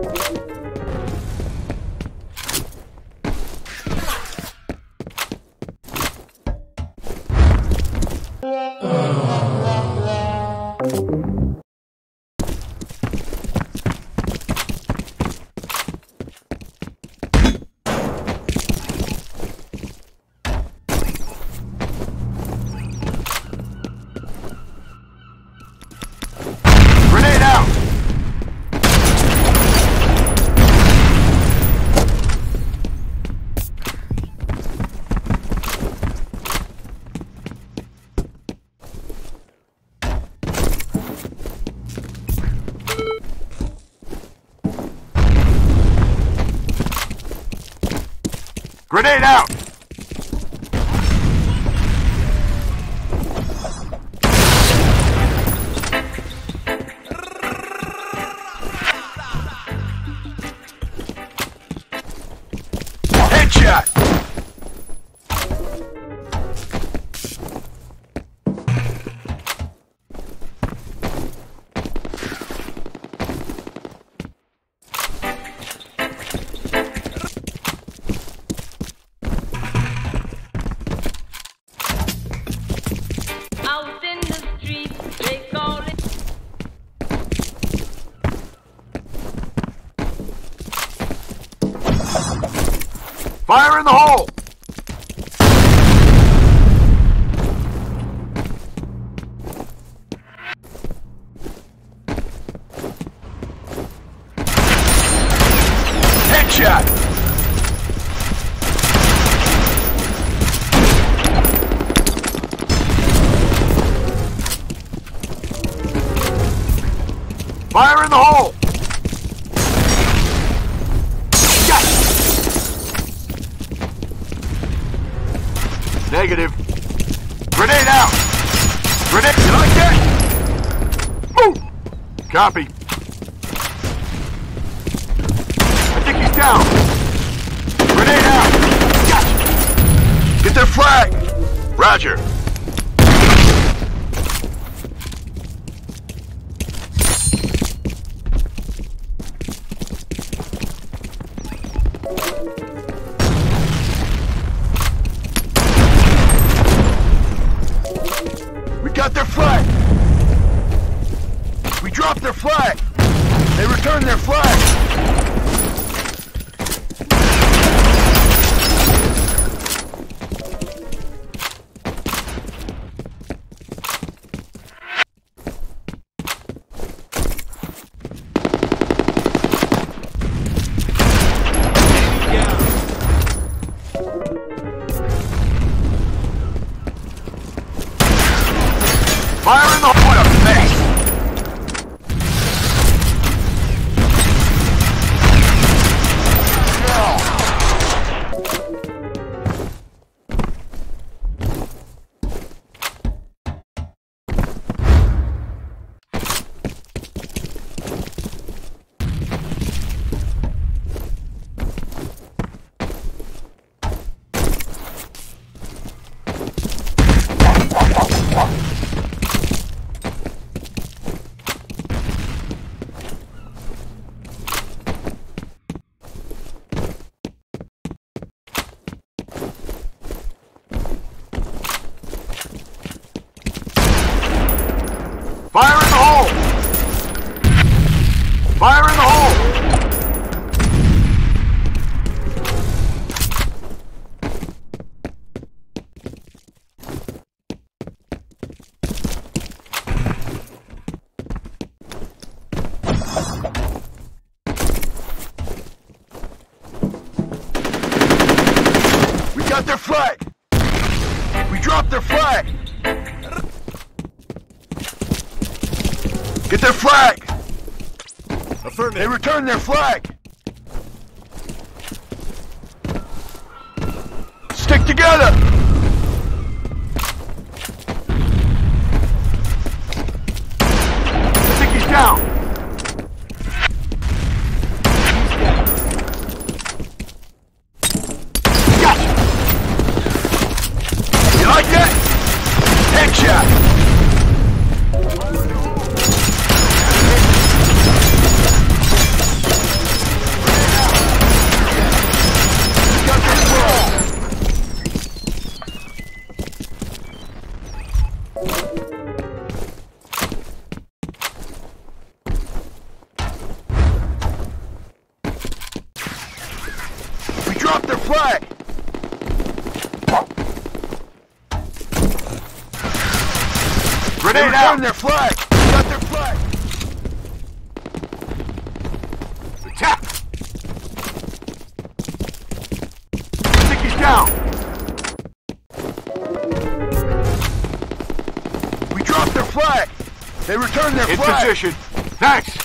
Grenade Grenade out! Fire in the hole! Headshot! Fire in the hole! Copy. I think he's down. Grenade out! Gotcha! Get their flag! Roger. Dropped their flag! They returned their flag! Fire in the hole! Fire in the hole! Fire in the hole! We got their flag! We dropped their flag! Get their flag! Affirmative. They return their flag! Stick together! I think he's down. They returned their In flag! position. Thanks!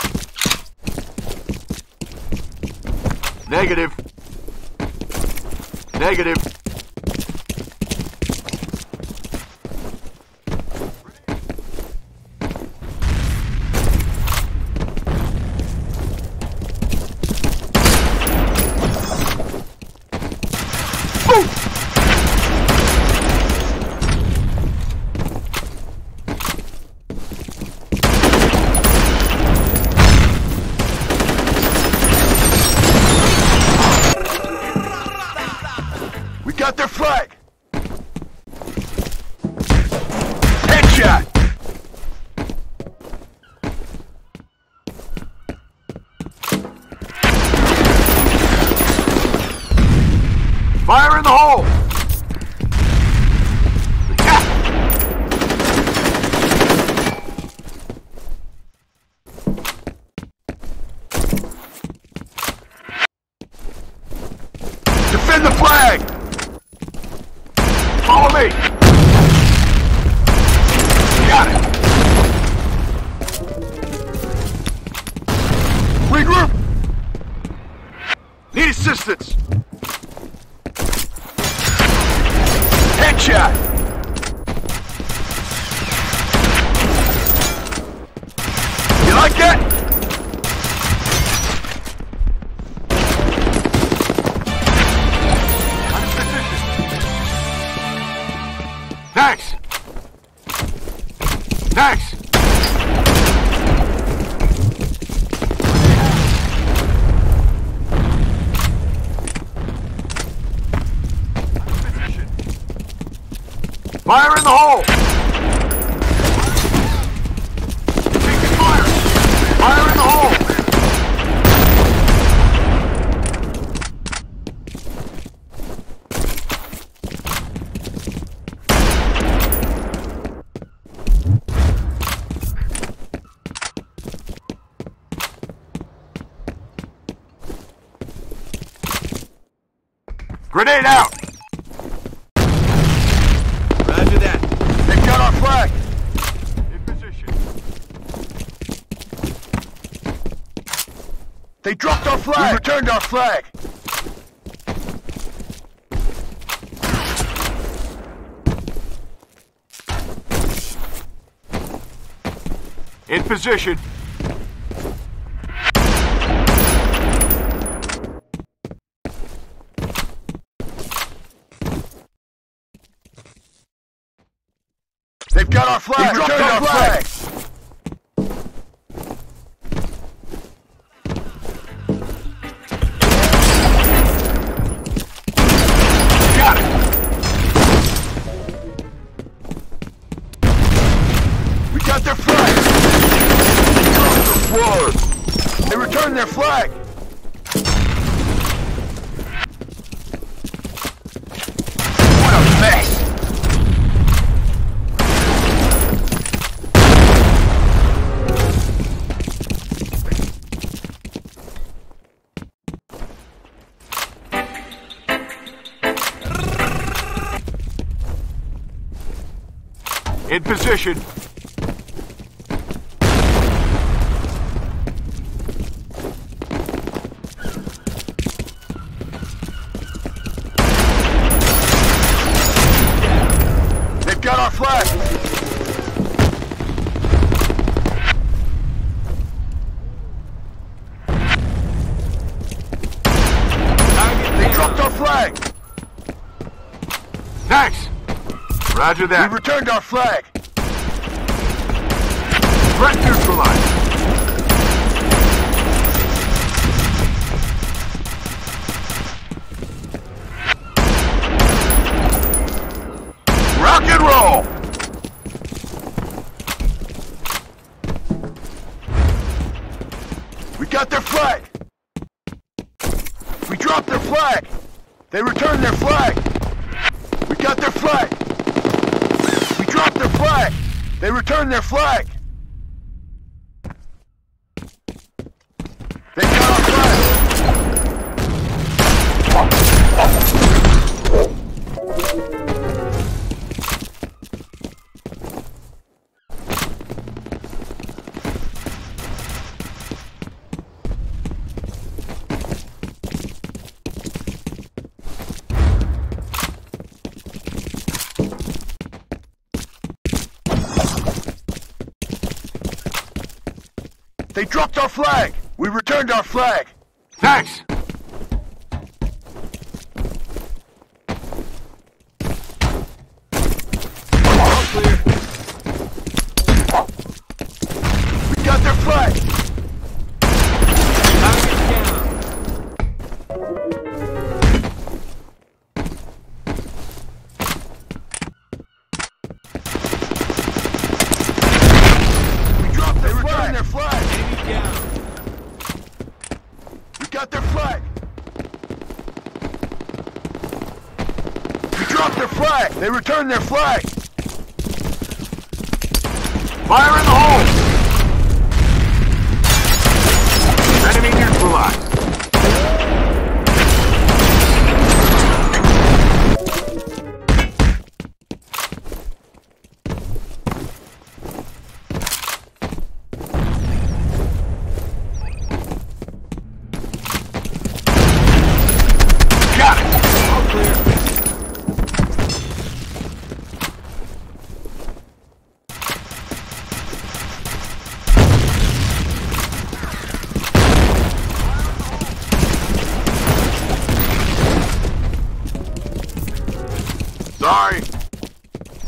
Negative. Negative. Assistance! Headshot! You like that? Thanks! Thanks! Fire in the hole! Grenade out! They dropped our flag! We returned our flag! In position. They've got our flag! They dropped our flag! Got returned their flag! In position. They've got our flag! They dropped our flag! Thanks! Roger that. We returned our flag! Threat neutralized. Rock and roll! We got their flag! We dropped their flag! They returned their flag. We got their flag. We dropped their flag. They returned their flag. They dropped our flag. We returned our flag. Thanks. They returned their flag. Fire in the hole!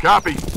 Copy.